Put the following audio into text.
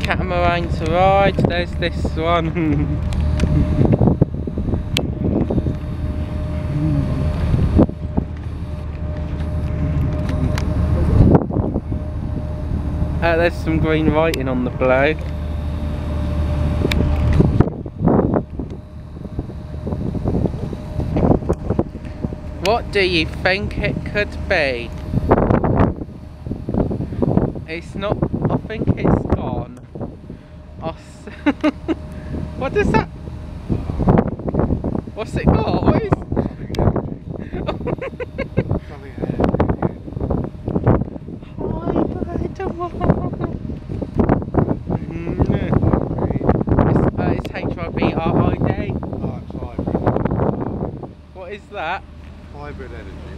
catamaran to ride. There's this one. Uh, there's some green writing on the blue. What do you think it could be? It's not, think it's gone. Oh, what does that, what's it got? What is, Something It's, uh, it's HIB RID. Oh, it's hybrid. What is that? Hybrid energy.